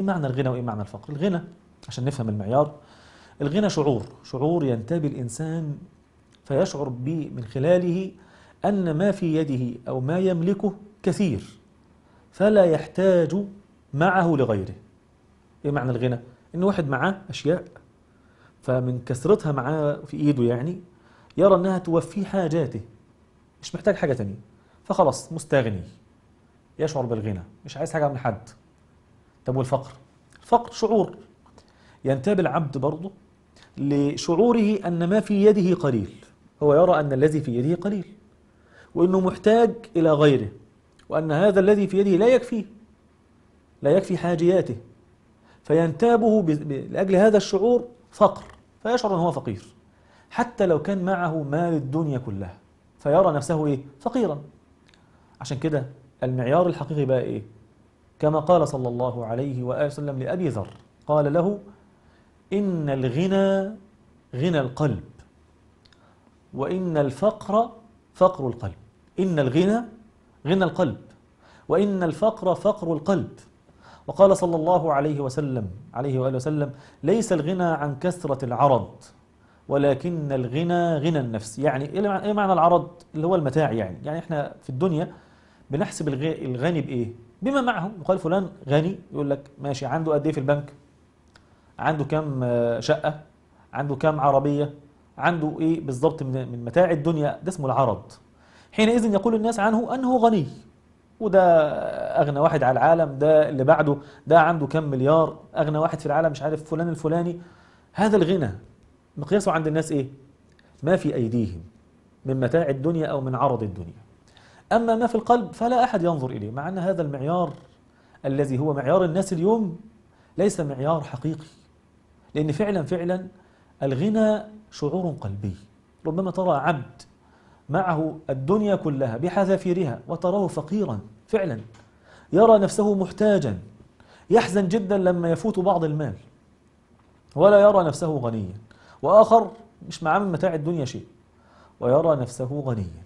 إيه معنى الغنى وإيه معنى الفقر؟ الغنى عشان نفهم المعيار. الغنى شعور شعور ينتابي الإنسان فيشعر به من خلاله أن ما في يده أو ما يملكه كثير فلا يحتاج معه لغيره. إيه معنى الغنى؟ إن واحد معاه أشياء فمن كثرتها معاه في إيده يعني يرى أنها توفيه حاجاته مش محتاج حاجة تانية فخلاص مستغني يشعر بالغنى مش عايز حاجة من حد. طب والفقر؟ الفقر شعور. ينتابي العبد برضه لشعوره أن ما في يده قليل. هو يرى أن الذي في يده قليل وأنه محتاج إلى غيره وأن هذا الذي في يده لا يكفيه لا يكفي حاجياته. فينتابه لأجل هذا الشعور فقر. فيشعر أنه هو فقير حتى لو كان معه مال الدنيا كلها. فيرى نفسه إيه؟ فقيرا. عشان كده المعيار الحقيقي بقى إيه؟ كما قال صلى الله عليه وآله وسلم لأبي ذر قال له إن الغنى غنى القلب وإن الفقر فقر القلب إن الغنى غنى القلب وإن الفقر فقر القلب. وقال صلى الله عليه وسلم عليه وآله وسلم ليس الغنى عن كثرة العرض ولكن الغنى غنى النفس. يعني إيه معنى العرض اللي هو المتاع يعني. يعني إحنا في الدنيا بنحسب الغني بإيه؟ بما معه يقال فلان غني يقول لك ماشي عنده قد إيه في البنك؟ عنده كام شقة؟ عنده كام عربية؟ عنده إيه بالضبط من متاع الدنيا؟ ده اسمه العرض. حينئذ يقول الناس عنه أنه غني. وده أغنى واحد على العالم ده اللي بعده ده عنده كام مليار؟ أغنى واحد في العالم مش عارف فلان الفلاني. هذا الغنى مقياسه عند الناس إيه؟ ما في أيديهم من متاع الدنيا أو من عرض الدنيا. أما ما في القلب فلا أحد ينظر إليه مع أن هذا المعيار الذي هو معيار الناس اليوم ليس معيار حقيقي. لأن فعلا فعلا الغنى شعور قلبي. ربما ترى عبد معه الدنيا كلها بحذافيرها وتراه فقيرا فعلا يرى نفسه محتاجا يحزن جدا لما يفوت بعض المال ولا يرى نفسه غنيا. وآخر مش معاه من متاع الدنيا شيء ويرى نفسه غنيا.